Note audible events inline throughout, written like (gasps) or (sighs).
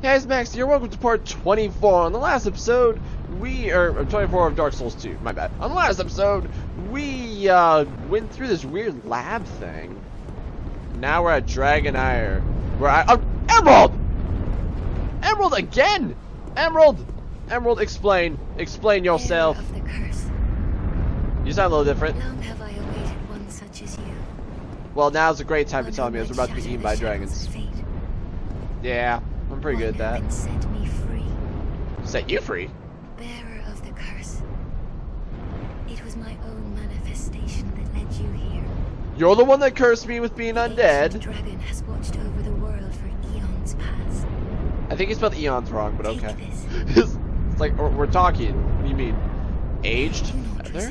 Hey guys, Max here. Welcome to part 24. On the last episode, we are 24 of Dark Souls 2. My bad. On the last episode, we uh, went through this weird lab thing. Now we're at Dragon Aerie. Where I oh, Emerald, Emerald again. Emerald, Emerald, explain, explain yourself. Of the curse. You sound a little different. Long have I awaited one such as you. Well, now's a great time to tell me as we're about to be eaten by dragons. Yeah, I'm pretty good at that. can set me free. Set you free. Bearer of the curse. It was my own manifestation that led you here. You're the one that cursed me with being undead. The undead. dragon has watched over the world for eons past. I think he spelled eons wrong, but Take okay. this. it's (laughs) it's like we're, we're talking. What do you mean? Aged Do not feather?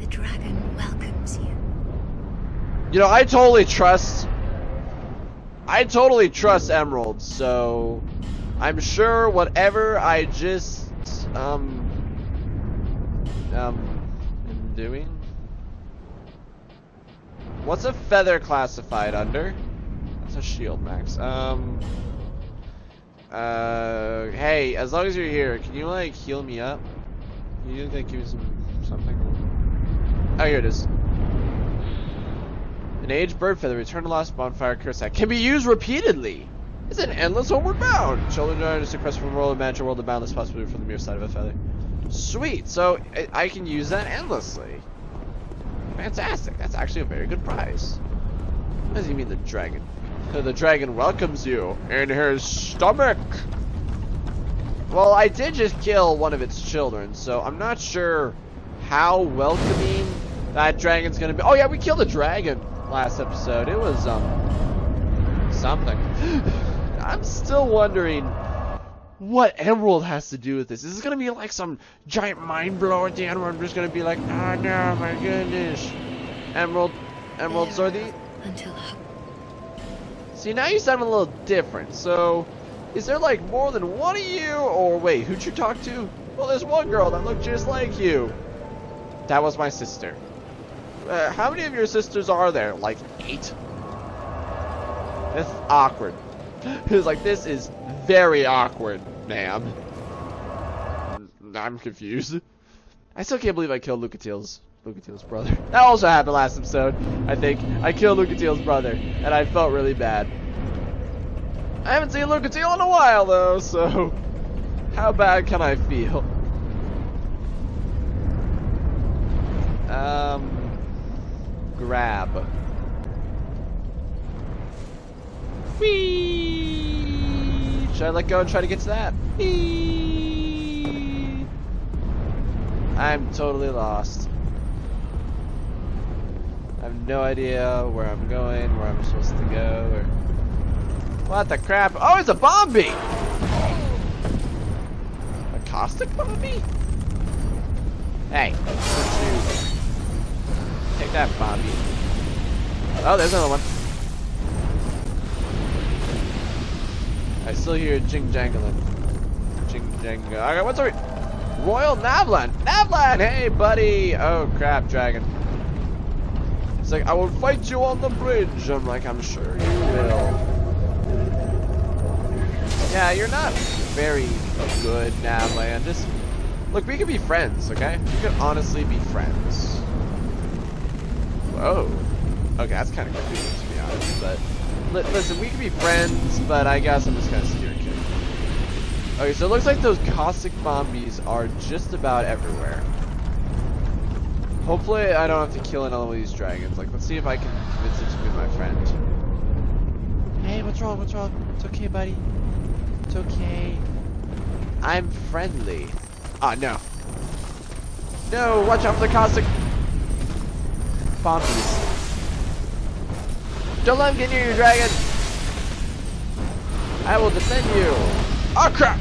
The dragon welcomes you. You know, I totally trust. I totally trust Emerald, so I'm sure whatever I just um um am doing. What's a feather classified under? That's a shield, Max. Um. Uh. Hey, as long as you're here, can you like heal me up? Can you like give me some something? Oh, here it is. An aged bird feather, return to lost bonfire curse act. Can be used repeatedly. It's an endless homeward bound. Children are just quest from world of magic, world of boundless possibility from the mere sight of a feather. Sweet. So I, can use that endlessly. Fantastic. That's actually a very good prize. What does he mean, the dragon? The dragon welcomes you in his stomach. Well, I did just kill one of its children, so I'm not sure how welcoming that dragon's gonna be. Oh yeah, we killed a dragon last episode. It was um something. (gasps) I'm still wondering what Emerald has to do with this. Is this gonna be like some giant mind blow at the end where I'm just gonna be like, oh no, my goodness. Emerald, Emerald are. Until. See, now you sound a little different. So, is there like more than one of you? Or wait, who'd you talk to? Well, there's one girl that looked just like you. That was my sister. Uh, how many of your sisters are there? Like eight? That's awkward. (laughs) It's like, this is very awkward, ma'am. I'm confused. I still can't believe I killed Lucatiel's Lucatiel's brother. (laughs) That also happened last episode, I think. I killed Lucatiel's brother, and I felt really bad. I haven't seen Lucatiel in a while, though, so... (laughs) How bad can I feel? Um... Grab. Whee! Should I let go and try to get to that? Whee! I'm totally lost. I have no idea where I'm going, where I'm supposed to go, or... What the crap? Oh, it's a Bombi! A caustic Bombi? Hey. Oh, there's another one. I still hear jing jangling. Jing jang. Okay, what's our Royal Navlaan? Navlaan, hey buddy. Oh crap, dragon. It's like I will fight you on the bridge. I'm like, I'm sure you will. Yeah, you're not very good, Navlaan. Just look, we can be friends, okay? We could honestly be friends. Whoa. Okay, that's kind of confusing to be honest, but li listen, we can be friends, but I guess I'm just gonna steer kid. Okay, so it looks like those caustic bombies are just about everywhere. Hopefully, I don't have to kill another one of these dragons. Like, let's see if I can convince it to be my friend. Hey, what's wrong? What's wrong? It's okay, buddy. It's okay. I'm friendly. Ah, no. No, watch out for the caustic bombies. Don't let him get near you, dragon! I will defend you! Oh crap!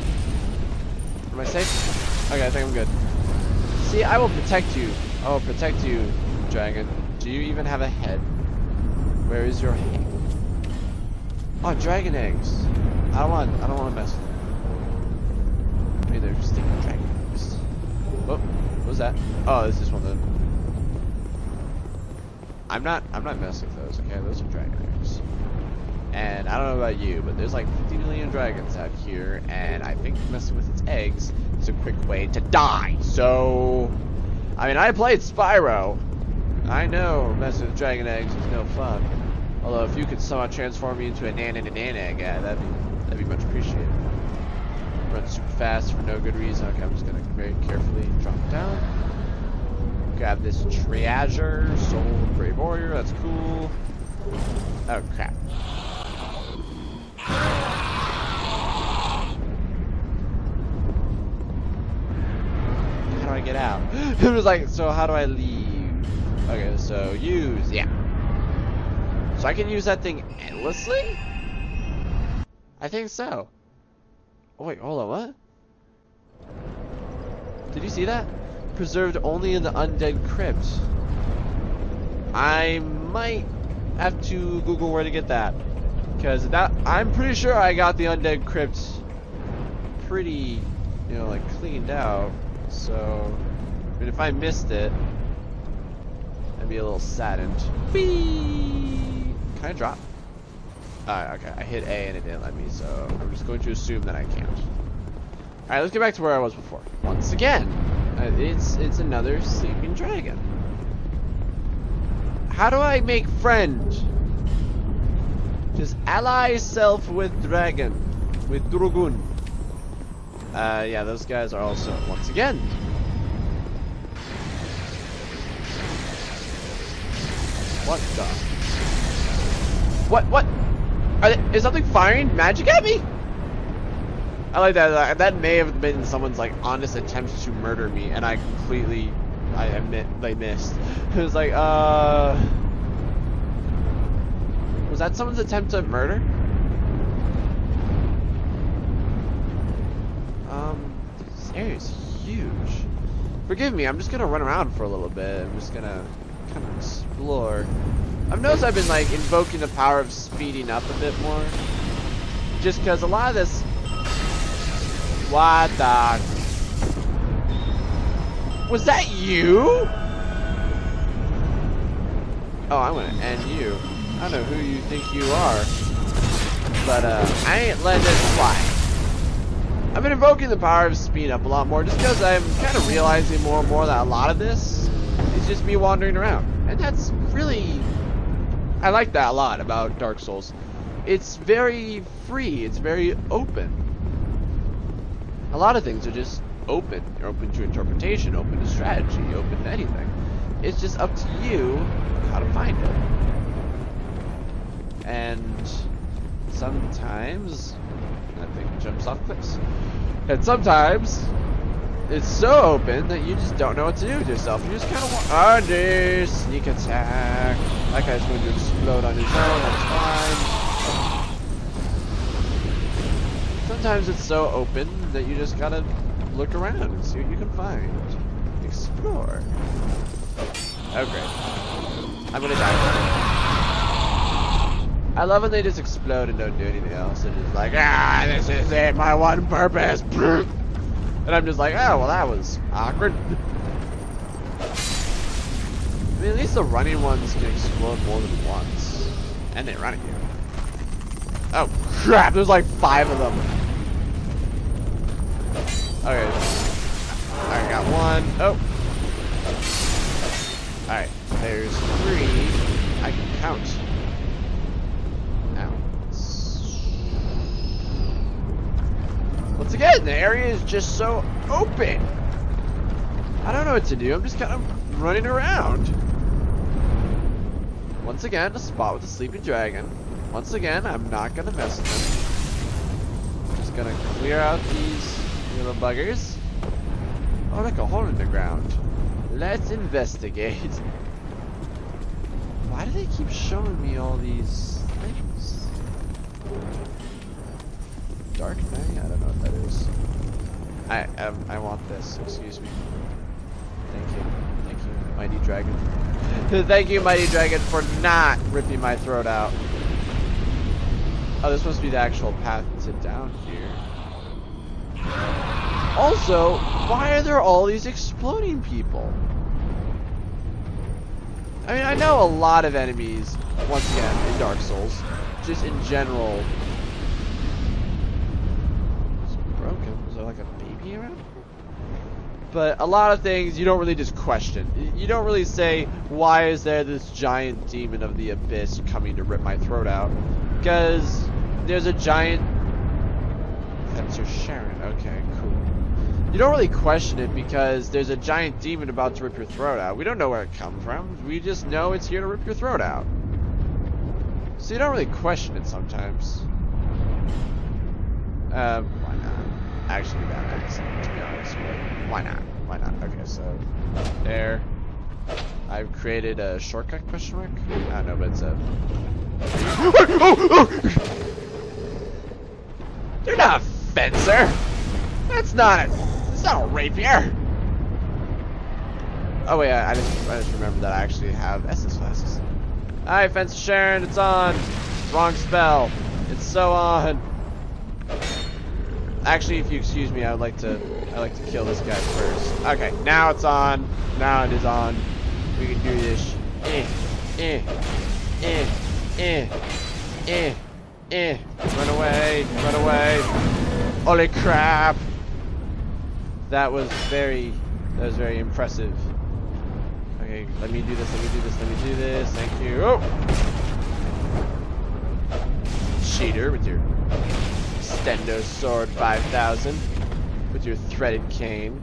Am I safe? Okay, I think I'm good. See, I will protect you. I will protect you, dragon. Do you even have a head? Where is your head? Oh, dragon eggs. I don't want. I don't want to mess with them. Maybe they're stinking dragon eggs. Oh, what was that? Oh, this is one of them. I'm not. I'm not messing with those. Okay, those are dragon eggs. And I don't know about you, but there's like 50 million dragons out here, and I think messing with its eggs is a quick way to die. So, I mean, I played Spyro. I know messing with dragon eggs is no fun. Although, if you could somehow transform me into a nan and a nan egg, yeah, that'd be that'd be much appreciated. Run super fast for no good reason. Okay, I'm just gonna very carefully drop down. Grab this treasure, soul brave warrior. That's cool. Oh crap. How do I get out? (gasps) it was like, so how do I leave? Okay, so use, yeah. So I can use that thing endlessly? I think so. Oh wait, hold on, what? Did you see that? Preserved only in the undead crypt. I might have to Google where to get that. Because that I'm pretty sure I got the undead crypt pretty, you know, like cleaned out. So, I mean, if I missed it, I'd be a little saddened. Whee! Can I drop? Alright, okay. I hit A and it didn't let me, so I'm just going to assume that I can't. Alright, let's get back to where I was before. Once again, uh, it's it's another sleeping dragon. How do I make friends? Just ally self with dragon. With Dragoon. Uh, yeah, those guys are also, once again. What the? What, what? Are They, is something firing magic at me? I like that. That may have been someone's like honest attempt to murder me, and I completely, I admit, they missed. (laughs) It was like, uh, was that someone's attempt to murder? Um, this area is huge. Forgive me, I'm just gonna run around for a little bit. I'm just gonna kind of explore. I've noticed I've been like invoking the power of speeding up a bit more. Just because a lot of this what the? Was that you? Oh, I'm gonna end you. I don't know who you think you are. But, uh, I ain't letting this fly. I've been invoking the power of speed up a lot more just because I'm kind of realizing more and more that a lot of this is just me wandering around. And that's really... I like that a lot about Dark Souls. It's very free. It's very open a lot of things are just open. You're open to interpretation, open to strategy, open to anything. It's just up to you how to find it. And sometimes that thing jumps off cliffs. And sometimes it's so open that you just don't know what to do with yourself. You just kind of want under sneak attack. That guy's going to explode on his own. That's fine. Sometimes it's so open that you just gotta look around and see what you can find. Explore. Oh great. I'm gonna die. I love when they just explode and don't do anything else. And just like, ah, this is it, my one purpose. (laughs) And I'm just like, oh, well that was awkward. (laughs) I mean, at least the running ones can explode more than once. And they run at you. Oh crap, there's like five of them. Okay. I got one. Oh. Alright. There's three. I can count. Now. Once again, the area is just so open. I don't know what to do. I'm just kind of running around. Once again, a spot with a sleeping dragon. Once again, I'm not going to mess with them. Just going to clear out these little buggers. Oh, like a hole in the ground. Let's investigate. (laughs) Why do they keep showing me all these things? Dark thing? I don't know what that is. I um, I want this. Excuse me. Thank you. Thank you, Mighty Dragon. (laughs) Thank you, Mighty Dragon, for not ripping my throat out. Oh, this must be the actual path to down here. Also, why are there all these exploding people? I mean, I know a lot of enemies, once again, in Dark Souls, just in general. Broken. Is there like a baby around? But a lot of things you don't really just question. You don't really say, why is there this giant demon of the abyss coming to rip my throat out? Because there's a giant... That's your Sharron. Okay. You don't really question it because there's a giant demon about to rip your throat out. We don't know where it comes from. We just know it's here to rip your throat out. So you don't really question it sometimes. Um, why not? Actually, that makes sense, to be honest. But why not? Why not? Okay, so there. I've created a shortcut question mark. I don't know, but it's a. (gasps) You're not a fencer. That's not not a rapier. Oh wait, I, I just I just remembered that I actually have essence flasks. Alright, Fence Sharron, it's on. Wrong spell. It's so on. Actually, if you excuse me, I would like to I'd like to kill this guy first. Okay, now it's on. Now it is on. We can do this. Eh, eh, eh, eh, eh, eh. Run away, run away. Holy crap. That was very that was very impressive. Okay, let me do this, let me do this, let me do this. Thank you. Oh! Cheater with your Stendo Sword 5000. With your threaded cane.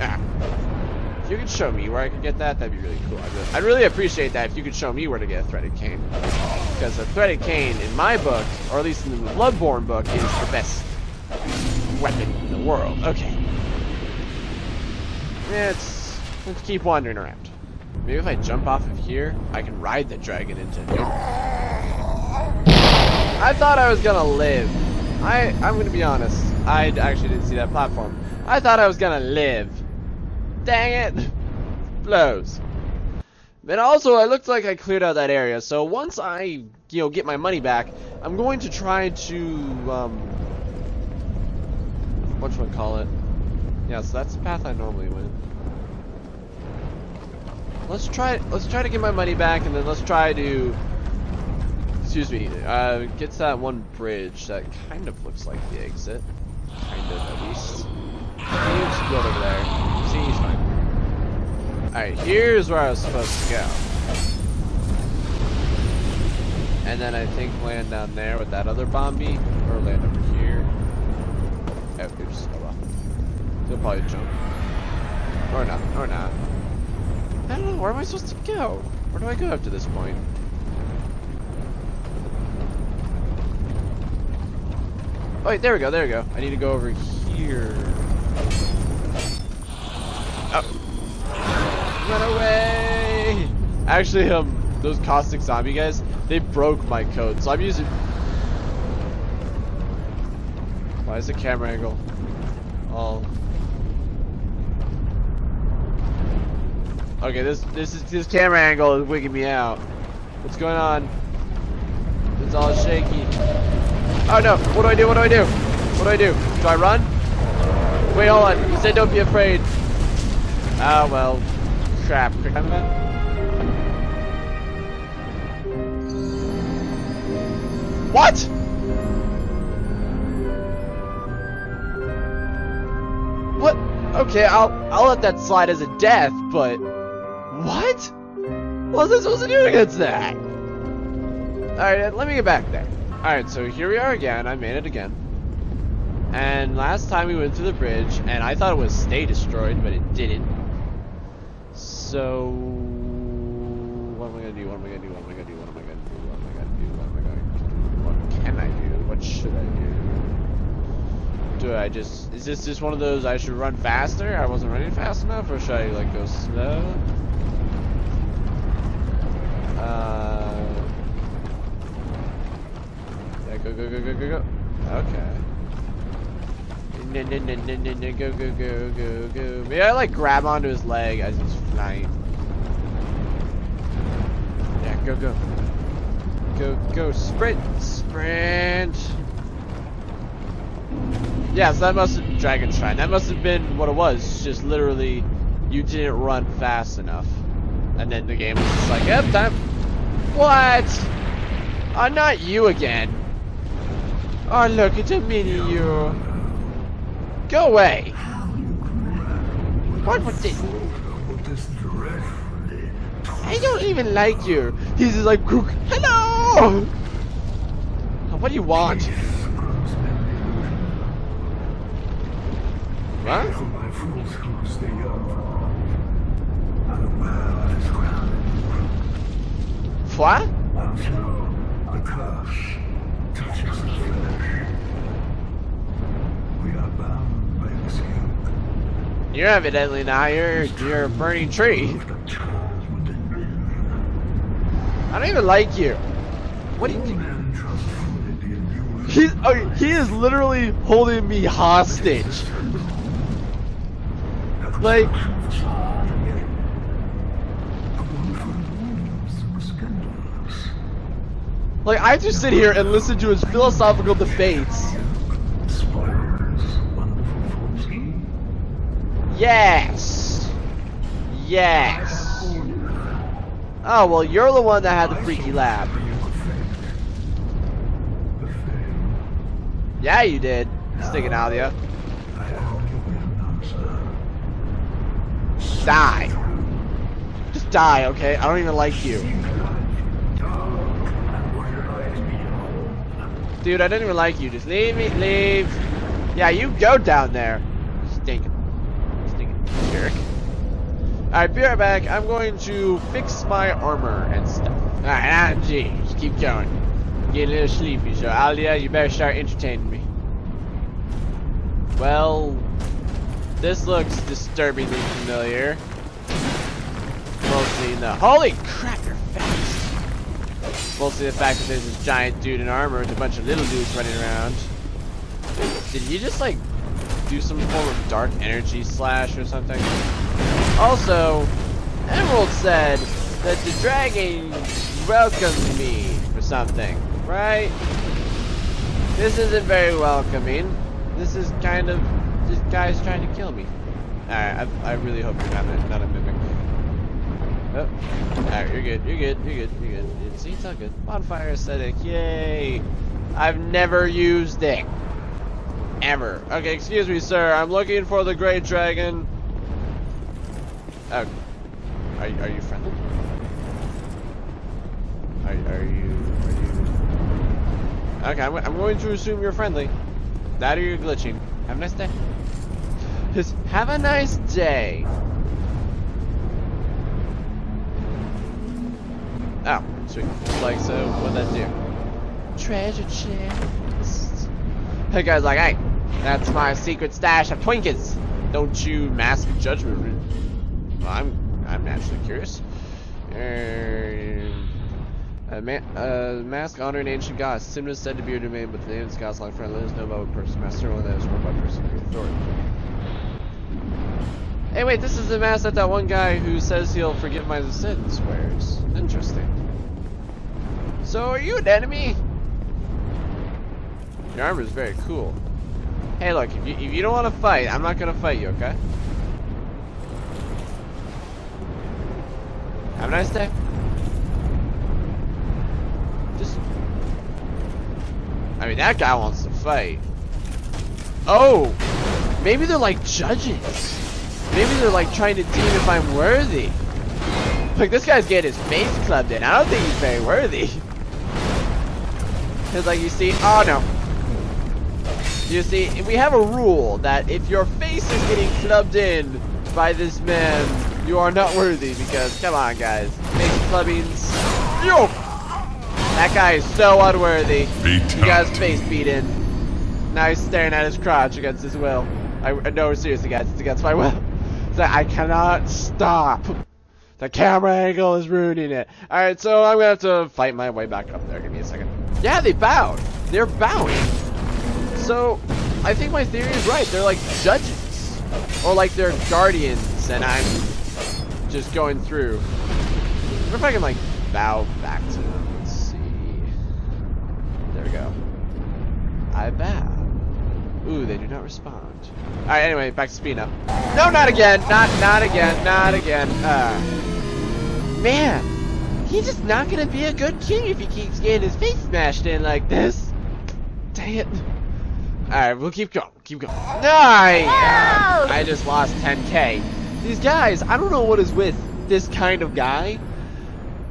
Ah. If you could show me where I could get that, that'd be really cool. I'd really, I'd really appreciate that if you could show me where to get a threaded cane. Because a threaded cane, in my book, or at least in the Bloodborne book, is the best weapon in the world. Okay. Let's, let's keep wandering around. Maybe if I jump off of here, I can ride the dragon into... Nope. I thought I was gonna live. I, I'm gonna be honest. I actually didn't see that platform. I thought I was gonna live. Dang it. (laughs) Blows. And also, it looked like I cleared out that area. So once I, you know, get my money back, I'm going to try to, um, what should I call it? Yeah, so that's the path I normally went. Let's try, let's try to get my money back, and then let's try to, excuse me, uh, get to that one bridge that kind of looks like the exit. Kind of, at least. Maybe we should go over there. He's fine. Alright, here's where I was supposed to go. And then I think land down there with that other Bombi, or land over here. Oh, oops, oh well. He'll probably jump. Or not, or not. I don't know, where am I supposed to go? Where do I go after this point? Oh, wait, there we go, there we go. I need to go over here. Oh. Run away! Actually, um, those caustic zombie guys, they broke my code, so I'm using... Why is the camera angle all... Okay, this this is this camera angle is wigging me out. What's going on? It's all shaky. Oh no! What do I do? What do I do? What do I do? Do I run? Wait, hold on. You said don't be afraid. Ah, well. Crap. What? What? Okay, I'll I'll let that slide as a death, but? What was I supposed to do against that? Alright, let me get back there. Alright, so here we are again. I made it again. And last time we went through the bridge, and I thought it was stay destroyed, but it didn't. So what am I gonna do? What am I gonna do? What am I gonna do? What am I gonna do? What am I gonna do? What am I gonna do? What can I do? What should I do? Do I just is this just one of those I should run faster? I wasn't running fast enough, or should I like go slow? Uh yeah, go go go go go go. Okay. No, no, no, no, no, no, go, go, go, go, go. Maybe I like grab onto his leg as he's flying. Yeah, go, go. Go, go, sprint, sprint. Yeah, so that must have been Dragon Shrine. That must have been what it was. Just literally, you didn't run fast enough. And then the game was just like, yep, time. What? Oh, not you again. Oh, look, it's a mini you. Go away. What was it? I don't even like you. He's just like, hello. Oh, what do you want? What? What? The curse touches the flesh. We are bound by. You're evidently not. You're you're a burning tree. I don't even like you. What do you. He's oh, he is literally holding me hostage. Like like I just sit here and listen to his philosophical debates. Yes. Yes. Oh well, you're the one that had the freaky lab. Yeah, you did. Sticking out of you. Die. Just die, okay? I don't even like you. Dude, I didn't even like you. Just leave me, leave. Yeah, you go down there. Stinking. Stinking jerk. Alright, be right back. I'm going to fix my armor and stuff. Alright, ah, gee, keep going. Get a little sleepy, so Alia, you better start entertaining me. Well, this looks disturbingly familiar. Mostly in the- Holy crap! Mostly the fact that there's this giant dude in armor with a bunch of little dudes running around. Did you just like do some form of dark energy slash or something? Also, Emerald said that the dragon welcomed me for something, right? This isn't very welcoming. This is kind of this guy's trying to kill me. Alright, I, I really hope you're not a, not a mimic. Oh, alright, you're good, you're good, you're good, you're good. It, see, it's all good. Bonfire Ascetic, yay! I've never used it. Ever. Okay, excuse me, sir. I'm looking for the great dragon. Oh, are, are you friendly? Are, are you, are you... Okay, I'm, I'm going to assume you're friendly. That or you're glitching. Have a nice day. Just (laughs) have a nice day. Oh, sweet. Like, so, what'd that do? Treasure chest. Hey, guys, like, hey, that's my secret stash of Twinkets. Don't you mask judgment. Well, I'm, I'm naturally curious. Um, a ma uh, mask honoring ancient gods. Simna is said to be your domain, but the name of ancient gods like friend. Let us know about what person master one that is run by person authority. Hey, wait, this is the mask that that one guy who says he'll forgive my sins wears. Interesting. So, are you an enemy? Your armor is very cool. Hey, look, if you, if you don't want to fight, I'm not going to fight you, okay? Have a nice day. Just... I mean, that guy wants to fight. Oh! Maybe they're like judges. Maybe they're like trying to deem if I'm worthy. Like, this guy's getting his face clubbed in. I don't think he's very worthy. (laughs) Because, like, you see... Oh, no. You see, we have a rule that if your face is getting clubbed in by this man, you are not worthy because, come on guys, face clubbings, yo! That guy is so unworthy. He got his face beat in. Now he's staring at his crotch against his will. I, no, seriously guys, it's against my will. So I cannot stop. The camera angle is ruining it. Alright, so I'm gonna have to fight my way back up there. Give me a second. Yeah, they bowed. They're bowing. So, I think my theory is right. They're like judges. Or like they're guardians, and I'm just going through. What if I can like bow back to them? Let's see. There we go. I bow. Ooh, they do not respond. Alright, anyway, back to speed up. No, not again! Not not again, not again. Uh Man, he's just not gonna be a good king if he keeps getting his face smashed in like this. Dang it. Alright, we'll keep going. Keep going. Nice! I just lost 10k. These guys, I don't know what is with this kind of guy,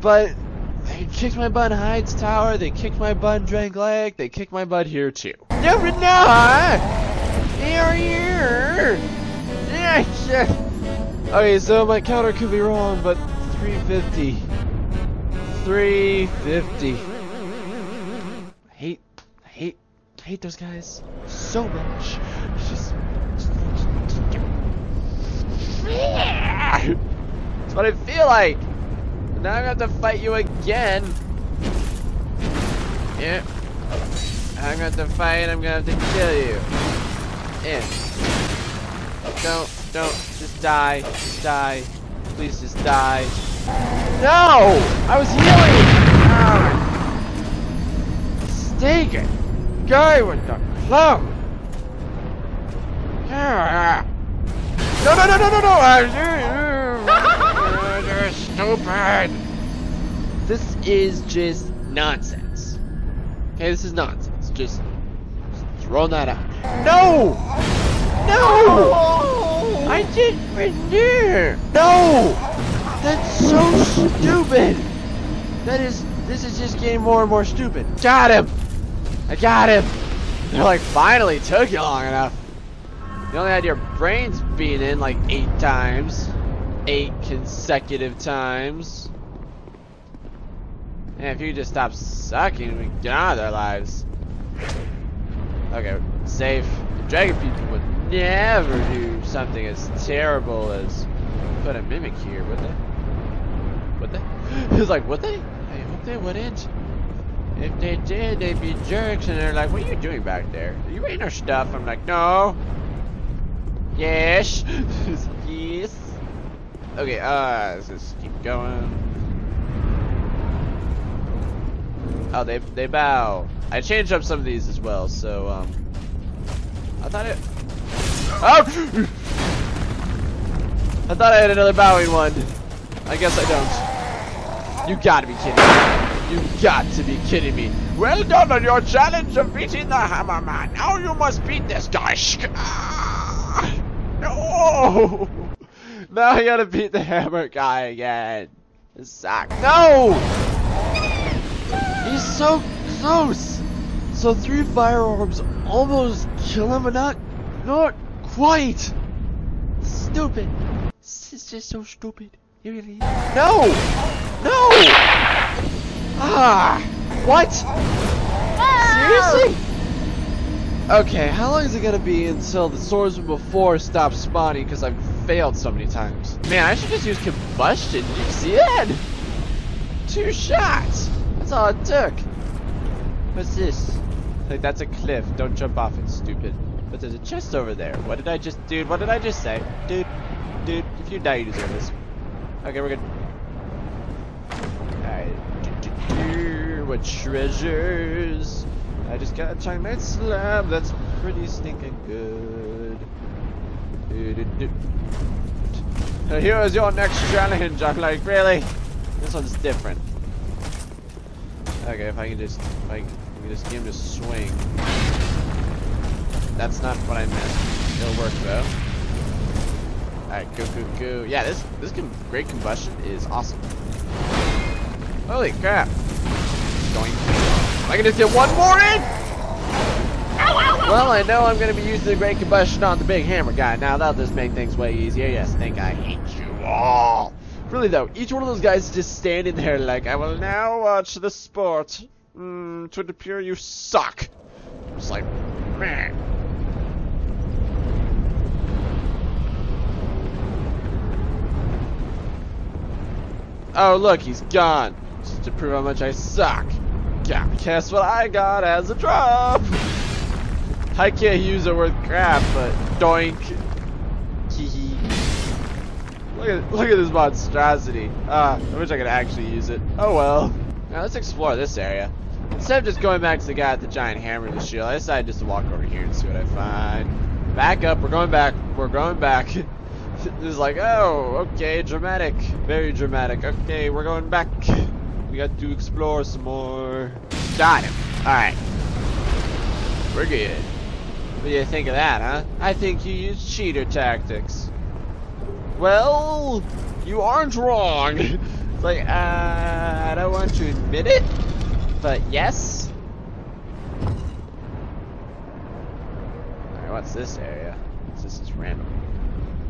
but they kicked my butt in Heide's Tower, they kicked my butt in Drangleic, they kicked my butt here too. Never know! Here, here! Yes! Okay, so my counter could be wrong, but 350. 350. I hate, I hate, hate those guys so much. It's just. That's what I feel like. Now I'm gonna have to fight you again. Yeah. I'm gonna have to fight, I'm gonna have to kill you. Yeah. Don't, don't, just die, just die. Please just die. No! I was healing! Oh. Ah. Stake it! Guy with the! Yeah. No, no, no, no, no, no! You're stupid! This is just nonsense. Okay, this is nonsense. Just, just throw that out. No! No! I didn't renew! No! That's so stupid! That is, this is just getting more and more stupid. Got him! I got him! They're like, finally took you long enough. You only had your brains beat in like eight times. Eight consecutive times. And if you just stop sucking, we get out of their lives. Okay, safe. The dragon people would never do something as terrible as put a mimic here, would they? Would they? (laughs) He's like, would they? I hope they wouldn't. If they did, they'd be jerks, and they're like, what are you doing back there? Are you eating our stuff? I'm like, no. Yes. (laughs) yes. Okay, uh, let's just keep going. Oh, they they bow. I changed up some of these as well, so um. I thought it. Oh! I thought I had another bowing one. I guess I don't. You gotta be kidding me. You got to be kidding me. Well done on your challenge of beating the Hammer Man. Now you must beat this guy. No! (laughs) Now I gotta beat the Hammer guy again. This sucks. No! So close. So three fire orbs almost kill him, but not, not quite. Stupid. This is just so stupid. It really is. No! No! Ah! What? Seriously? Okay, how long is it gonna be until the swordsman before stops spawning because I've failed so many times? Man, I should just use combustion. Did you see that? Two shots. That's all it took. What's this? Like that's a cliff. Don't jump off it, stupid. But there's a chest over there. What did I just, dude? What did I just say, dude? Dude, if you die, you deserve this. Okay, we're good. Alright. What treasures? I just got a giant slab. That's pretty stinking good. Now here is your next challenge. I'm like, really? This one's different. Okay, if I can just, if I can just give him a swing. That's not what I meant. It'll work though. Alright, go, go, go. Yeah, this this great combustion is awesome. Holy crap! Going. I can just get one more in. Well, I know I'm going to be using the great combustion on the big hammer guy. Now that'll just make things way easier. Yes, think I hate you all. Really though, each one of those guys is just standing there like, I will now watch the sport. Mm, to appear you suck. Just like, man. Oh, look, he's gone. Just to prove how much I suck. Yeah, guess what I got as a drop? I can't use it worth crap, but doink. Look at look at this monstrosity. Ah, I wish I could actually use it. Oh well. Now let's explore this area. Instead of just going back to the guy with the giant hammer and the shield, I decided just to walk over here and see what I find. Back up, we're going back, we're going back. (laughs) It's like, oh, okay, dramatic. Very dramatic. Okay, we're going back. We got to explore some more. Got him. Alright. We're good. What do you think of that, huh? I think you used cheater tactics. Well, you aren't wrong. It's (laughs) like, uh, I don't want to admit it, but yes. Alright, what's this area? What's this is random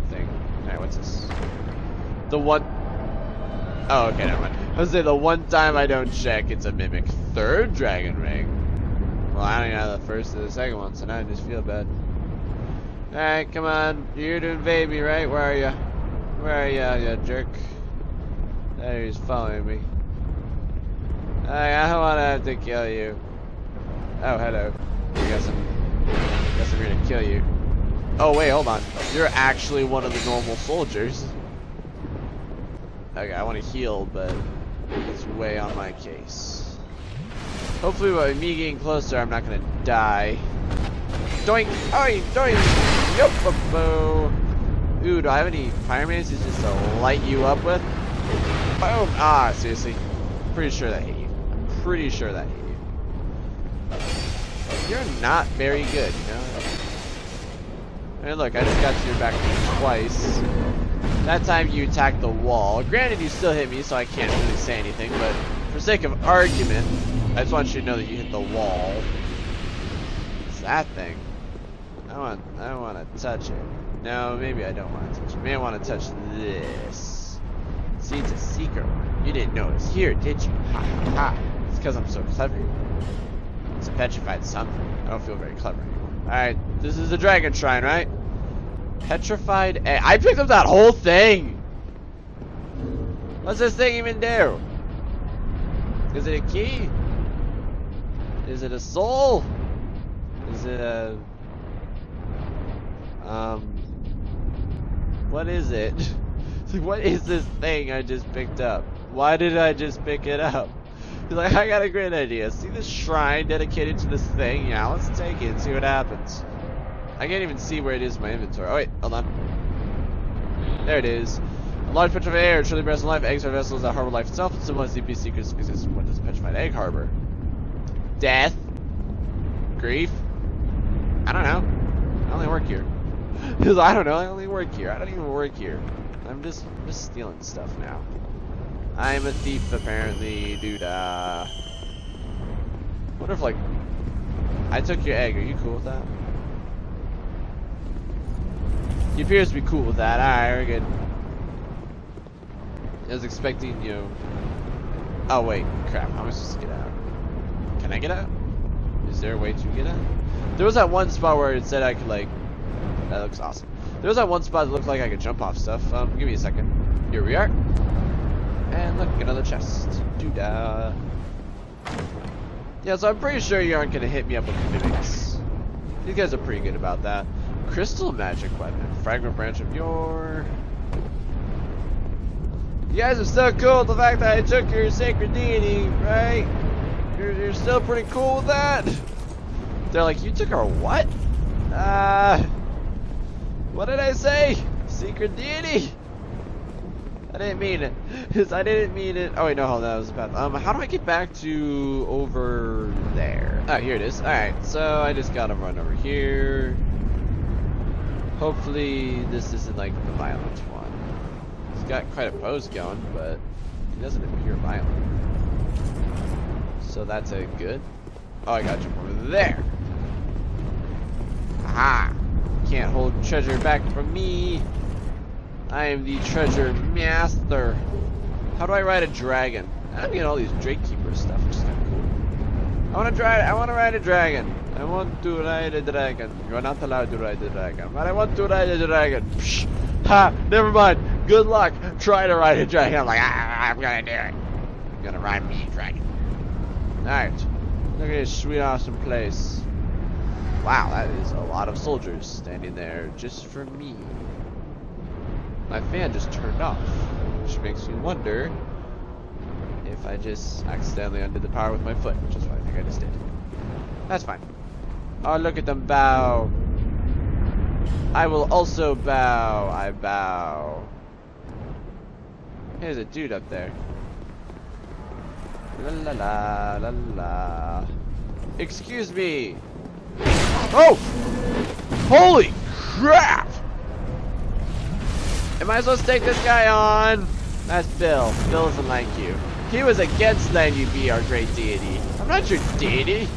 thing? Alright, what's this? The one Oh, okay, never mind. I was say the one time I don't check, it's a mimic. Third dragon ring. Well, I don't know the first or the second one, so now I just feel bad. Alright, come on. You're invade me, right? Where are you? Where are you, you jerk? There he's following me. I, I don't want to have to kill you. Oh, hello. I guess I'm, guess I'm gonna kill you. Oh, wait, hold on. You're actually one of the normal soldiers. Okay, I want to heal, but it's way on my case. Hopefully by me getting closer, I'm not gonna die. Doink! Oi! Doink! Yup! Boo! Ooh, do I have any pyramids just to light you up with? Boom! Ah, seriously. Pretty sure that hit you. I'm pretty sure that hit you. You're not very good, you know? And look, I just got to your back twice. That time you attacked the wall. Granted, you still hit me, so I can't really say anything, but for sake of argument, I just want you to know that you hit the wall. It's that thing. I want, I want to touch it. No, maybe I don't want to touch. Maybe I want to touch this. See, it's a secret one. You didn't know it was here, did you? Ha ha ha. It's because I'm so clever. It's a petrified something. I don't feel very clever anymore. Alright, this is the dragon shrine, right? Petrified egg. I picked up that whole thing! What's this thing even do? Is it a key? Is it a soul? Is it a... Um... What is it? (laughs) what is this thing I just picked up? Why did I just pick it up? He's like, I got a great idea. See this shrine dedicated to this thing? Yeah, let's take it and see what happens. I can't even see where it is in my inventory. Oh wait, hold on. There it is. A large petrified air, truly breast life. Eggs are vessels that harbor life itself. And similar deep secrets exist. What does a petrified egg harbor? Death? Grief? I don't know. I only work here. (laughs) Because I don't know, I only work here. I don't even work here. I'm just, just stealing stuff now. I'm a thief, apparently, dude. Uh, what if, like, I took your egg? Are you cool with that? He appears to be cool with that. Alright, we're good. I was expecting you. Oh wait, crap. How am I supposed to get out? Can I get out? Is there a way to get out? There was that one spot where it said I could like. That looks awesome. There was that one spot that looked like I could jump off stuff. Um, give me a second. Here we are. And look, another chest. Doodah. Yeah, so I'm pretty sure you aren't gonna hit me up with mimics. These guys are pretty good about that. Crystal magic weapon. Fragment branch of your. You guys are so cool with the fact that I took your sacred deity, right? You're, you're still pretty cool with that? They're like, you took our what? Uh, what did I say? Secret deity? I didn't mean it. (laughs) Cause I didn't mean it. Oh wait, no, hold on, that was bad. Um, how do I get back to over there? Oh, here it is. All right, so I just gotta run over here. Hopefully, this isn't like the violent one. He's got quite a pose going, but he doesn't appear violent. So that's a good. Oh, I got you over there. Aha! Can't hold treasure back from me. I am the treasure master. How do I ride a dragon? I'm getting all these Drake Keeper stuff, which is kind of cool. I want to try. I want to ride a dragon. I want to ride a dragon. You're not allowed to ride a dragon, but I want to ride a dragon. Psh, ha! Never mind. Good luck. Try to ride a dragon. I'm like, ah, I'm gonna do it. I'm gonna ride me a dragon. All right. Look at this sweet, awesome place. Wow, that is a lot of soldiers standing there just for me. My fan just turned off, which makes me wonder if I just accidentally undid the power with my foot, which is what I think I just did. That's fine. Oh, look at them bow. I will also bow. I bow. There's a dude up there. La la la la la. Excuse me. Oh! Holy crap! Am I supposed to take this guy on? That's Bill. Bill doesn't like you. He was against letting you be our great deity. I'm not your deity.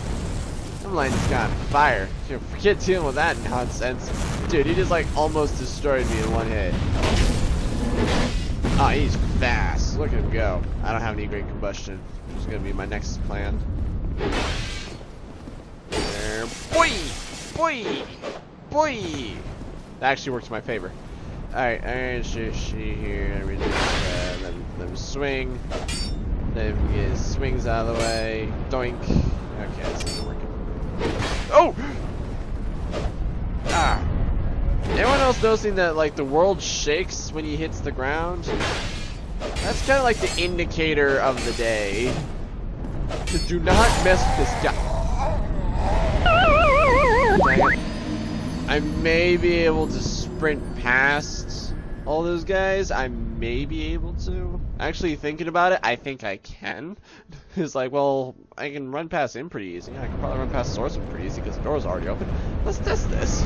I'm lighting this guy on fire. Forget dealing with that nonsense. Dude, he just like almost destroyed me in one hit. Oh, he's fast. Look at him go. I don't have any great combustion. Which is gonna be my next plan. Boy! Boy! Boy! That actually works in my favor. Alright, Iron Shishi here. Let me just uh, let, let him swing. Let him get swings out of the way. Doink. Okay, this isn't working. Oh! Ah. Anyone else noticing that like the world shakes when he hits the ground? That's kind of like the indicator of the day. Do not mess with this guy. I may be able to sprint past all those guys. I may be able to. Actually, thinking about it, I think I can. (laughs) it's like, well, I can run past him pretty easy. I can probably run past Swordsman pretty easy because the door's already open. Let's test this.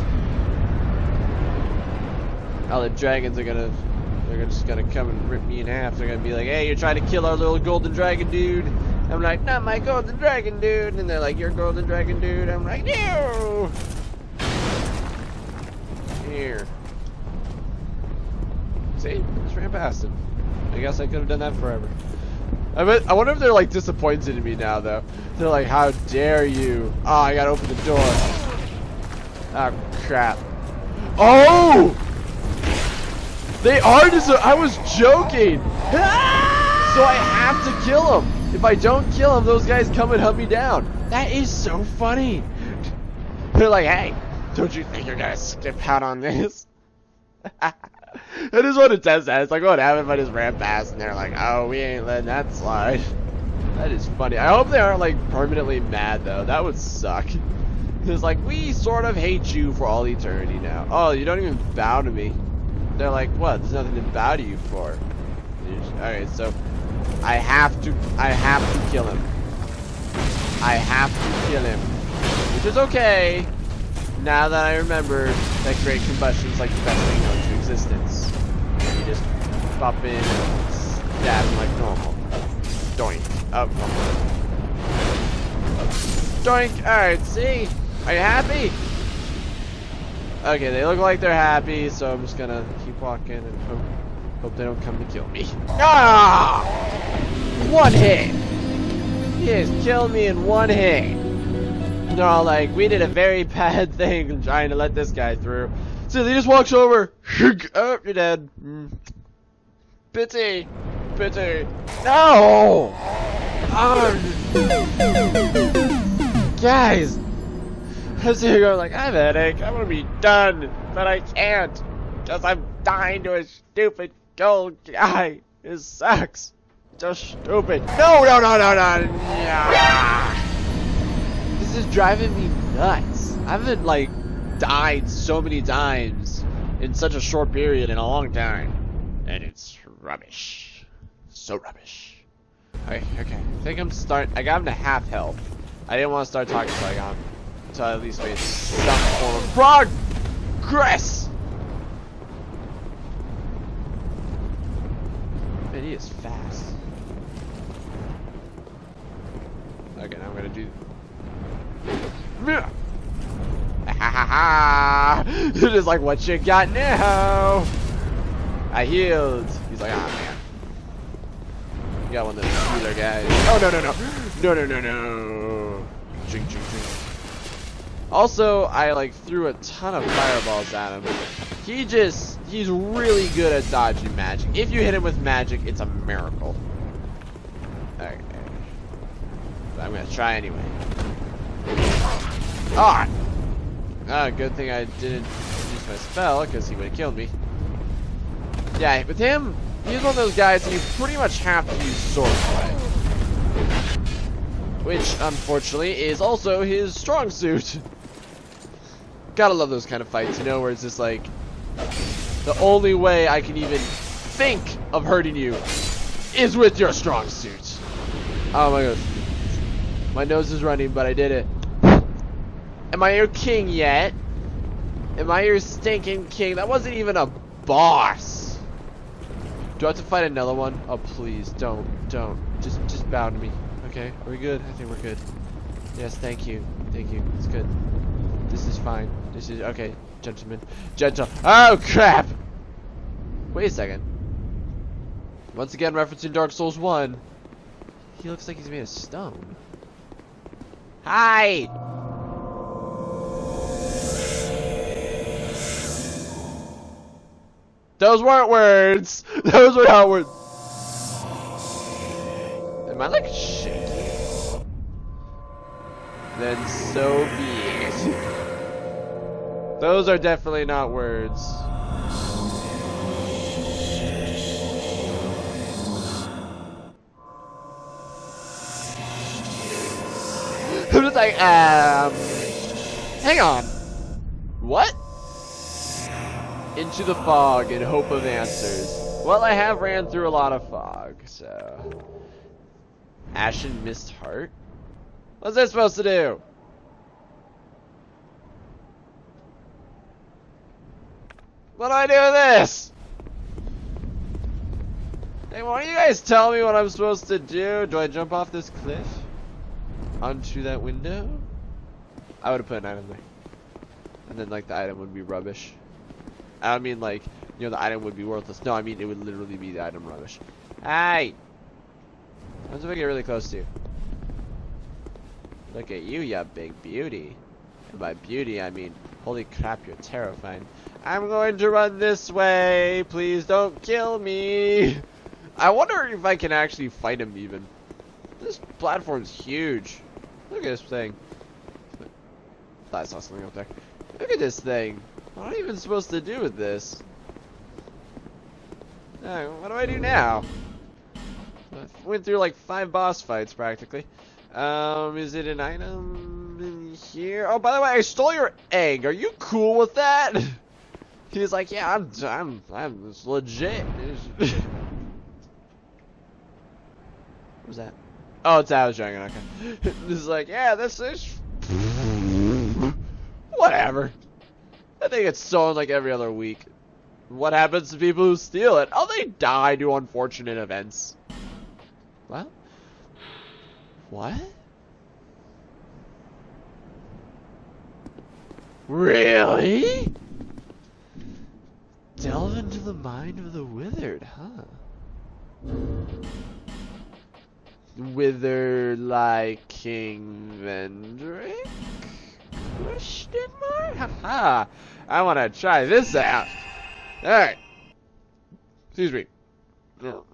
Oh, the dragons are gonna, they're just gonna come and rip me in half. They're gonna be like, hey, you're trying to kill our little golden dragon dude. I'm like, not my golden dragon dude. And they're like, you're golden dragon dude. I'm like, no. Here. See? Just ran past him. I guess I could have done that forever. I bet, I wonder if they're like disappointed in me now though. They're like, how dare you? Oh, I gotta open the door. Oh, crap. Oh! They are dis- I was joking! So I have to kill them! If I don't kill him, those guys come and hunt me down. That is so funny. They're like, hey, don't you think you're gonna skip out on this? I just want to test that. It's like, what happened if I just ran past and they're like, oh, we ain't letting that slide. That is funny. I hope they aren't like permanently mad though. That would suck. It's like, we sort of hate you for all eternity now. Oh, you don't even bow to me. They're like, what? There's nothing to bow to you for. Alright, so I have to I have to kill him. I have to kill him. Which is okay. Now that I remember that great combustion is like the best thing known to existence. You just pop in and stab him like normal. Doink. Oh, Up. Doink. Alright, see? Are you happy? Okay, they look like they're happy, so I'm just gonna keep walking and hope, hope they don't come to kill me. Ah! One hit! He has killed me in one hit. They're all like, we did a very (laughs) bad thing trying to let this guy through. So he just walks over. Oh, you're dead. Mm. Pity. Pity. No! Oh. Guys! I'm sitting here like, I have a headache. I want to be done. But I can't. Because I'm dying to a stupid gold guy. It sucks. Just stupid. No, no, no, no, no. Yeah. This is driving me nuts. I haven't, like, died so many times in such a short period in a long time. And it's rubbish. So rubbish. Okay, okay. I think I'm start. I got him to half health. I didn't want to start talking until I got him. Until I at least made some form of progress. Man, he is fast. Okay, now I'm gonna do. Ha ha ha! Just like, what you got now? I healed. He's like, ah man. You got one of those healer guys. Oh no no no no no no no! Drink drink. Also, I like threw a ton of fireballs at him. He just, he's really good at dodging magic. If you hit him with magic, it's a miracle. Okay. But I'm gonna try anyway. Ah! Ah, good thing I didn't use my spell, because he would have killed me. Yeah, with him, he's one of those guys that you pretty much have to use swordplay. Which, unfortunately, is also his strong suit. (laughs) Gotta love those kind of fights, you know, where it's just like the only way I can even think of hurting you is with your strong suit. Oh my god. My nose is running, but I did it. Am I your king yet? Am I your stinking king? That wasn't even a boss. Do I have to fight another one? Oh please, don't, don't. Just just bow to me. Okay, are we good? I think we're good. Yes, thank you. Thank you. It's good. This is fine. This is okay, gentlemen. Gentle. Oh crap! Wait a second. Once again, referencing Dark Souls 1. He looks like he's made of stone. Hi! Those weren't words! (laughs) Those were not words! Am I like shaking? Then so be it. (laughs) Those are definitely not words. I'm like, um, hang on. What? Into the fog in hope of answers. Well, I have ran through a lot of fog, so. Ashen Mist Heart? What's that supposed to do? What do I do with this? Hey, why don't you guys tell me what I'm supposed to do? Do I jump off this cliff? Onto that window? I would have put an item there. And then, like, the item would be rubbish. I mean, like, you know, the item would be worthless. No, I mean, it would literally be the item rubbish. Hey! What if I get really close to you? Look at you, ya big beauty. And by beauty, I mean, holy crap, you're terrifying. I'm going to run this way. Please don't kill me. I wonder if I can actually fight him even. This platform's huge. Look at this thing. I saw something up there. Look at this thing. What am I even supposed to do with this? Uh, what do I do now? I went through like five boss fights practically. Um, is it an item in here? Oh, by the way, I stole your egg. Are you cool with that? (laughs) He's like, yeah, I'm, I'm, I'm it's legit. (laughs) what was that? Oh, it's Alice Dragon. Okay. (laughs) He's like, yeah, this is (laughs) whatever. I think it's stolen like every other week. What happens to people who steal it? Oh, they die due to unfortunate events. What? What? Really? Delve into the mind of the withered, huh? Wither like King Vendrick? Question mark? Haha! I want to try this out. Alright. Excuse me. Oh,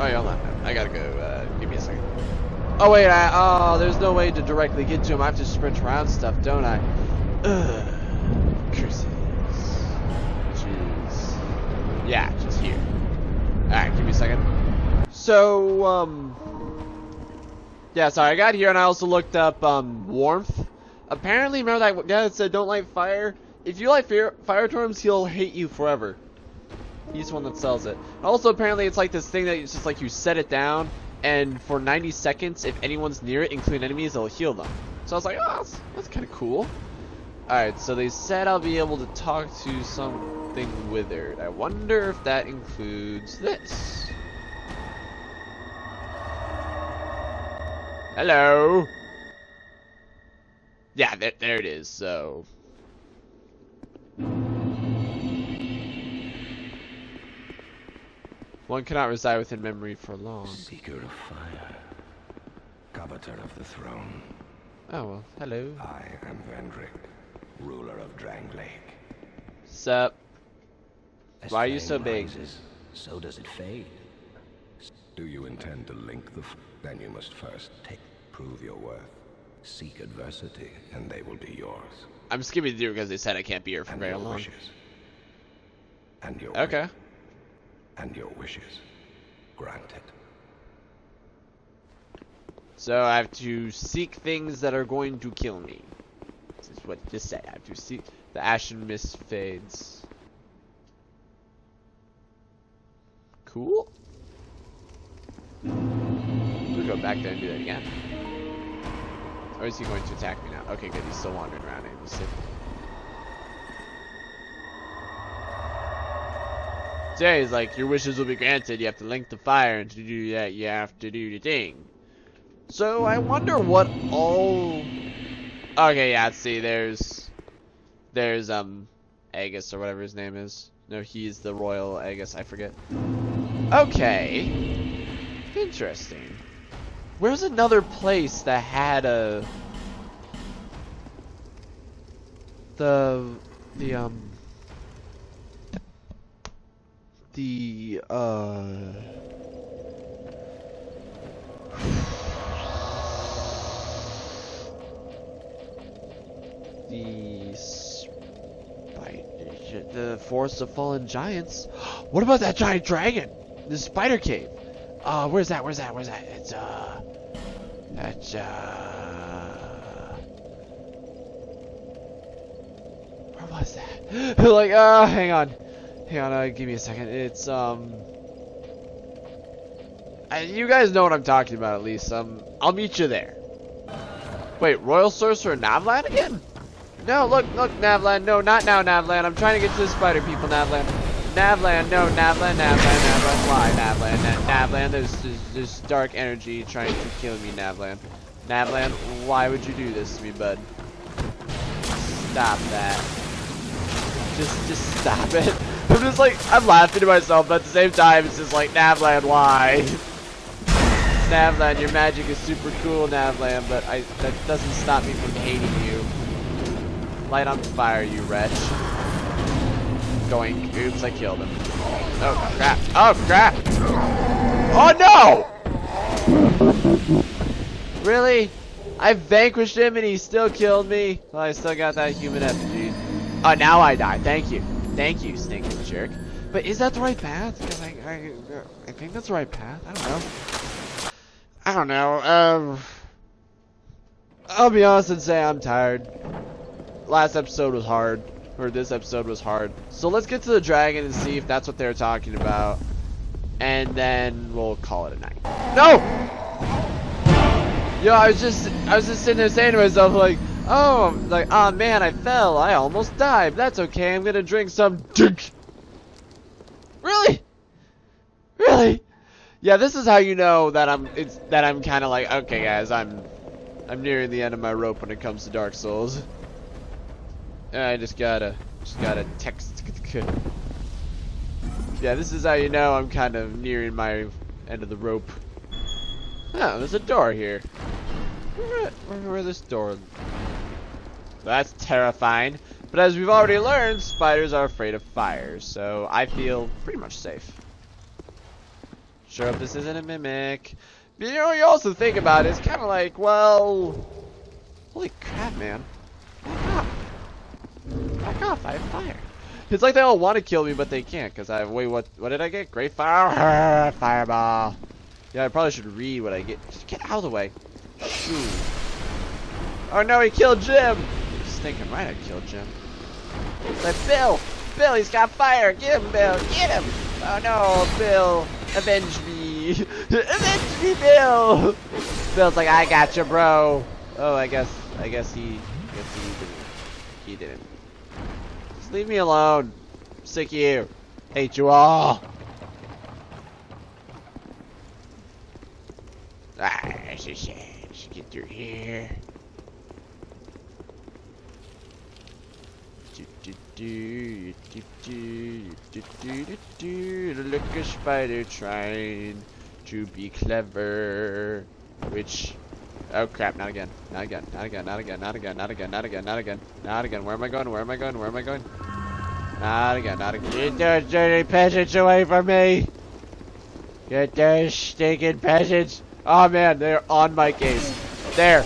yeah, hold on. I gotta go. Uh, give me a second. Oh, wait. I, oh, there's no way to directly get to him. I have to sprint around stuff, don't I? Ugh. Curses. Jeez. Yeah, just here. Alright, give me a second. So, um... Yeah, sorry, I got here and I also looked up, um, warmth. Apparently, remember that guy that said don't light fire? If you light fire, fire he'll hate you forever. He's the one that sells it. Also, apparently, it's like this thing that it's just like you set it down, and for 90 seconds, if anyone's near it, including enemies, it'll heal them. So I was like, oh, that's, that's kind of cool. Alright, so they said I'll be able to talk to something withered. I wonder if that includes this. Hello. Yeah, there, there it is. So. One cannot reside within memory for long. Seeker of fire, coveter of the throne. Oh well, hello. I am Vendrick, ruler of Drangleic. Sup? As Why are you so big? rises, so does it fade. Do you intend to link the? F then you must first take, prove your worth. Seek adversity, and they will be yours. I'm skipping through because they said I can't be here for And very long. wishes. And your Okay. And your wishes granted. So I have to seek things that are going to kill me. This is what you said. I have to seek the ashen mist fades. Cool. We'll go back there and do that again. Or is he going to attack me now? Okay, good. He's still wandering around aimlessly. He's like, your wishes will be granted. You have to link the fire, and to do that, you have to do the thing. So I wonder what all. Okay, yeah. See, there's, there's um, Agus or whatever his name is. No, he's the royal Agus. I forget. Okay. Interesting. Where's another place that had a the the um the uh (sighs) the the forest of fallen giants. (gasps) What about that giant dragon? The spider cave. Uh where's that? Where's that? Where's that? It's uh that's uh where was that? (laughs) Like uh hang on hang on uh, give me a second. It's um I, you guys know what I'm talking about at least. Um I'll meet you there. Wait Royal Sorcerer Navlaan again? No look look Navlaan. No not now Navlaan. I'm trying to get to the spider people Navlaan. Navlaan, no, Navlaan, Navlaan, Navlaan, why, Navlaan, Na Navlaan, there's, there's, there's dark energy trying to kill me, Navlaan. Navlaan, why would you do this to me, bud? Stop that. Just, just stop it. I'm just like, I'm laughing to myself, but at the same time, it's just like, Navlaan, why? (laughs) Navlaan, your magic is super cool, Navlaan, but I, that doesn't stop me from hating you. Light on fire, you wretch going. Oops, I killed him. Oh, crap. Oh, crap. Oh, no! Really? I vanquished him and he still killed me? Well, I still got that human effigy. Oh, now I die. Thank you. Thank you, stinking jerk. But is that the right path? Because I, I, I think that's the right path. I don't know. I don't know. Um, I'll be honest and say I'm tired. Last episode was hard or this episode was hard. So let's get to the dragon and see if that's what they're talking about. And then we'll call it a night. No! Yo, I was just I was just sitting there saying to myself like, oh like oh man, I fell. I almost died. That's okay, I'm gonna drink some drink. Really? Really? Yeah, this is how you know that I'm it's that I'm kinda like, okay guys, I'm I'm nearing the end of my rope when it comes to Dark Souls. I just gotta, just gotta text. Yeah, this is how you know I'm kind of nearing my end of the rope. Oh, there's a door here. Where, where, where this door? That's terrifying. But as we've already learned, spiders are afraid of fire, so I feel pretty much safe. Sure hope this isn't a mimic. But you know, you also think about it, it's kind of like, well, holy crap, man. Back off, I have fire. It's like they all want to kill me, but they can't, because I have, wait, what, what did I get? Great fire, (laughs) fireball. Yeah, I probably should read what I get. Just get out of the way. Shoot. Oh no, he killed Jim. He's thinking, right, I killed Jim. But Bill, Bill, he's got fire. Get him, Bill, get him. Oh no, Bill, avenge me. (laughs) avenge me, Bill. Bill's like, I got you, bro. Oh, I guess, I guess he, I guess he didn't. He didn't. Just leave me alone. Sick of you. Hate you all. Ah, shame. Just get through here. Do, do, do, do, do, do, do. Look a spider trying to be clever. Which Oh crap, not again. Not again. Not again. Not again. Not again. Not again. Not again. Not again. Not again. Where am I going? Where am I going? Where am I going? Not again. Not again. Get those dirty peasants away from me! Get those stinking peasants! Oh man, they're on my case. There.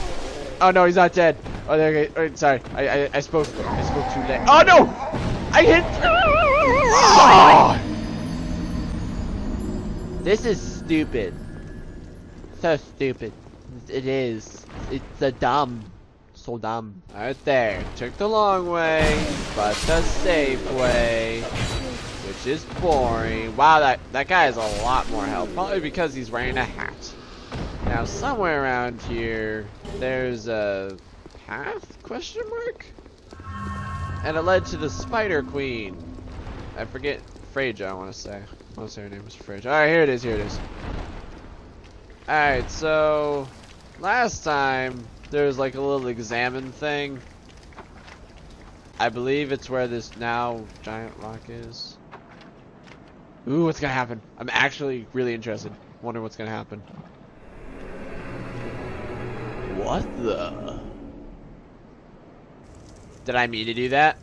Oh no, he's not dead. Oh, there. Oh, sorry, I, I I spoke I spoke too late. Oh no! I hit. Oh! (laughs) This is stupid. So stupid. It is. It's a dumb. So dumb. Right there. Took the long way, but the safe way. Which is boring. Wow, that, that guy has a lot more health. Probably because he's wearing a hat. Now, somewhere around here, there's a path? Question mark? And it led to the Spider Queen. I forget Freja, I want to say. I want to say her name was Freja. Alright, here it is, here it is. Alright, so... Last time, there was like a little examine thing. I believe it's where this now giant rock is. Ooh, what's gonna happen? I'm actually really interested. Wonder what's gonna happen. What the? Did I mean to do that?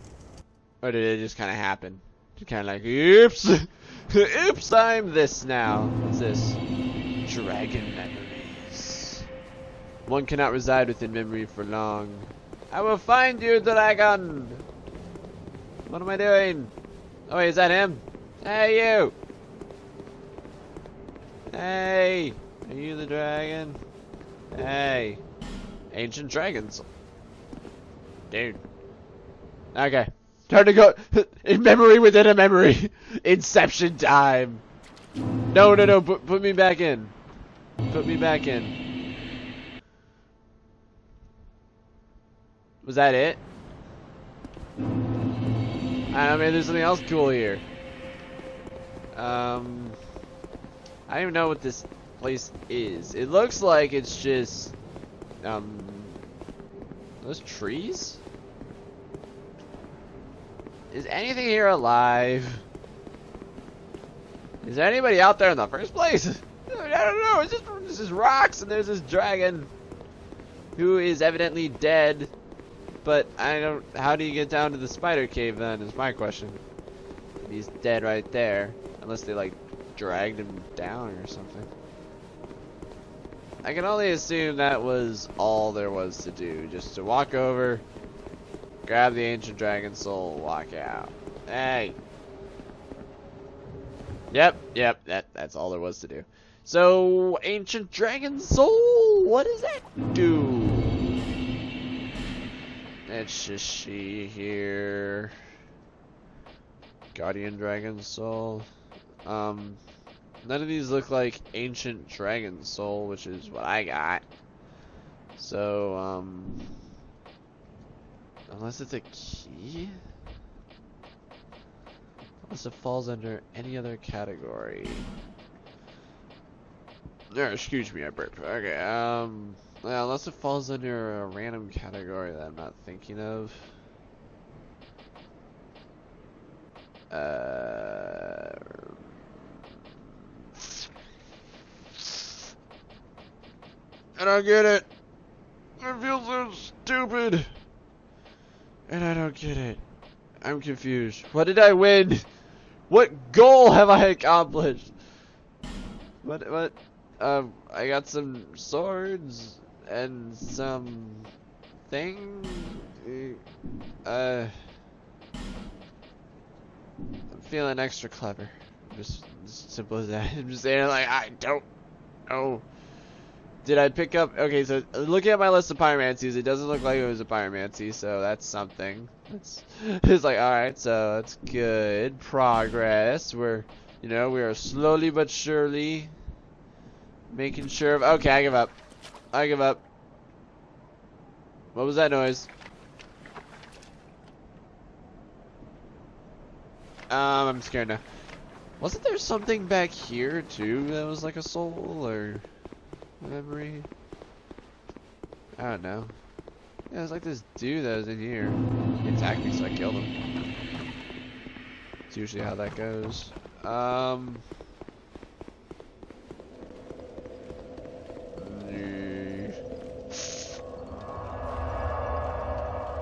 Or did it just kind of happen? Just kind of like, oops! (laughs) oops, I'm this now. What's this? Dragon memories. One cannot reside within memory for long. I will find you, dragon! What am I doing? Oh, wait, is that him? Hey, you! Hey! Are you the dragon? Hey! Ancient dragons. Dude. Okay. Time to go (laughs) in memory within a memory. (laughs) Inception time. No, no, no. Put, put me back in. Put me back in. Was that it? I don't maybe there's something else cool here. Um, I don't even know what this place is. It looks like it's just, um, those trees? Is anything here alive? Is there anybody out there in the first place? (laughs) I don't know. It's just this is rocks, and there's this dragon who is evidently dead. But I don't. How do you get down to the spider cave then? Is my question. He's dead right there, unless they like dragged him down or something. I can only assume that was all there was to do, just to walk over, grab the ancient dragon soul, walk out. Hey. Yep, yep, that that's all there was to do. So, ancient dragon soul, what does that do? It's just she here. Guardian dragon soul. Um, none of these look like ancient dragon soul, which is what I got. So, um, unless it's a key? Unless it falls under any other category. No, excuse me, I burped. Okay, um, well, unless it falls under a random category that I'm not thinking of. Uh, I don't get it. I feel so stupid. And I don't get it. I'm confused. What did I win? (laughs) What goal have I accomplished? What, what, um, I got some swords and some thing. Uh, I'm feeling extra clever. Just, just simple as that. (laughs) I'm just saying, like, I don't know. Did I pick up? Okay, so looking at my list of pyromancies, it doesn't look like it was a pyromancy, so that's something. It's, (laughs) it's like, alright, so that's good. Progress. We're, you know, we are slowly but surely making sure of. Okay, I give up. I give up. What was that noise? Um, I'm scared now. Wasn't there something back here too that was like a soul or memory? I don't know. Yeah, it was like this dude that was in here. He attacked me, so I killed him. It's usually how that goes. Um.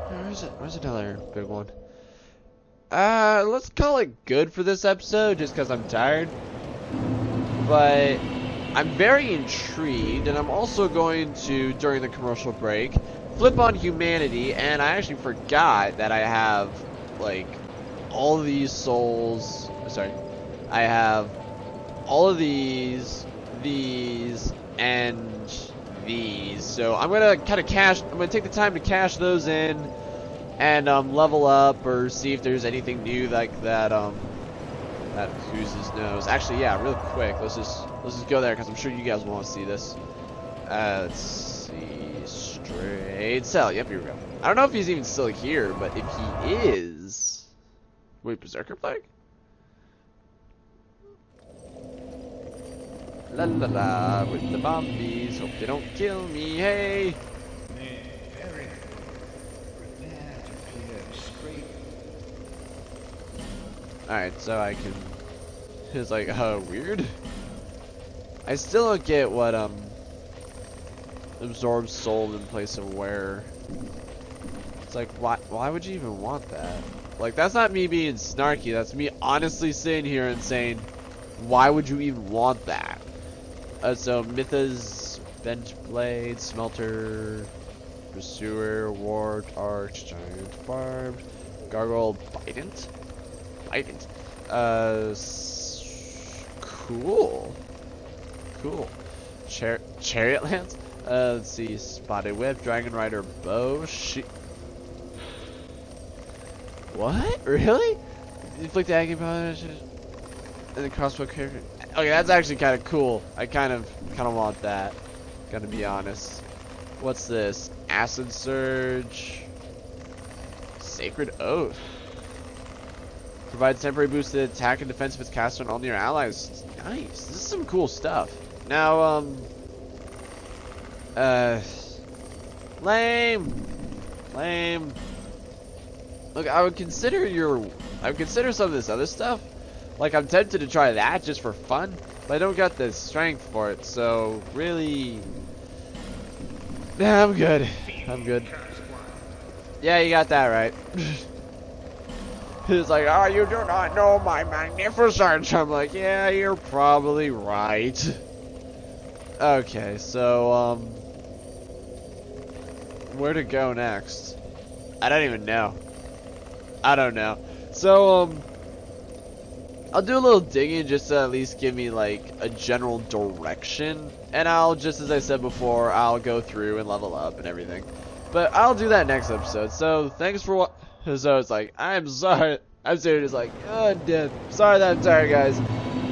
Where's it? Where's another big one? Uh, let's call it good for this episode, just because I'm tired. But I'm very intrigued, and I'm also going to, during the commercial break, flip on humanity, and I actually forgot that I have, like, all these souls. Sorry. I have all of these, these, and these. So I'm gonna kind of cash. I'm gonna take the time to cash those in, and um, level up or see if there's anything new like that. Um, that Who's knows. Actually, yeah, real quick. Let's just let's just go there because I'm sure you guys want to see this. Uh, let's see. Straight sell. Yep, here we go. I don't know if he's even still here, but if he is, wait, Berserker Plague. La la la, with the bombies. Hope they don't kill me. Hey. Alright, so I can... It's like, uh, weird? I still don't get what, um... Absorbs soul in place of wear. It's like, why, why would you even want that? Like, that's not me being snarky. That's me honestly sitting here and saying, why would you even want that? Uh, so, Mytha's Bent Blade, Smelter, Pursuer, Ward, Arch, Giant, Barbed, Gargoyle, Bident? Bident. Uh, cool. Cool. Char Chariot Lance? Uh, let's see. Spotted Whip, Dragon Rider, Bow, She. What? (laughs) Really? Inflict agony and the crossbow character. Okay, that's actually kind of cool. I kind of, kind of want that. Gotta be honest. What's this? Acid Surge. Sacred Oath. Provides temporary boosted attack and defense if it's cast on all near allies. Nice. This is some cool stuff. Now, um... Uh... Lame! Lame. Look, I would consider your... I would consider some of this other stuff. Like, I'm tempted to try that just for fun. But I don't got the strength for it, so... Really... Yeah, (laughs) I'm good. I'm good. Yeah, you got that right. (laughs) He's like, oh, you do not know my magnificence. I'm like, yeah, you're probably right. (laughs) Okay, so, um... Where to go next? I don't even know. I don't know. So, um... I'll do a little digging just to at least give me, like, a general direction. And I'll, just as I said before, I'll go through and level up and everything. But I'll do that next episode. So, thanks for what... So it's like, I'm sorry. I'm serious, like, oh, dead. Sorry that I'm tired, guys.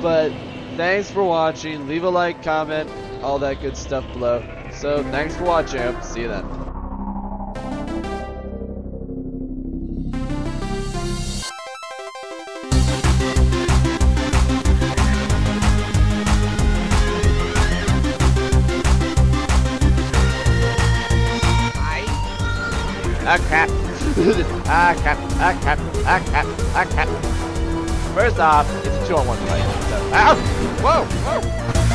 But thanks for watching. Leave a like, comment, all that good stuff below. So thanks for watching. Hope to see you then. Ah crap. (laughs) ah crap. Ah crap. Ah crap. Ah crap. First off, it's a two on one fight. So, ow! Whoa! Whoa!